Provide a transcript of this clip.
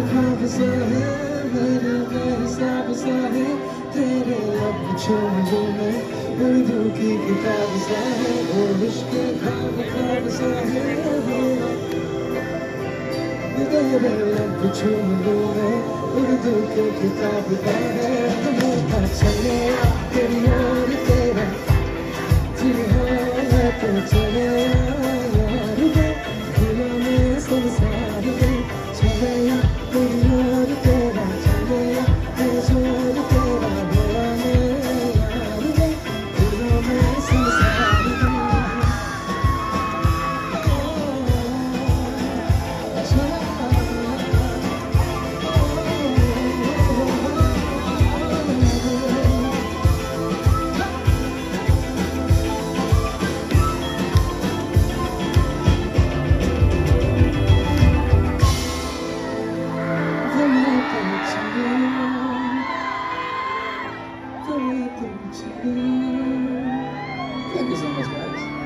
Give up छोड़ के हमें कहा ख्वाब ख्वाब सा है मेरे मेरे साब सा है तेरे लब छोड़ दो मैं उर्दू की किताब सा है वो इश्क ख्वाब ख्वाब सा है तेरे लब छोड़ दो मैं उर्दू की किताब का है हमें चले तेरी ओर तेरा जी हाँ मैं तो चले Thank you so much, guys.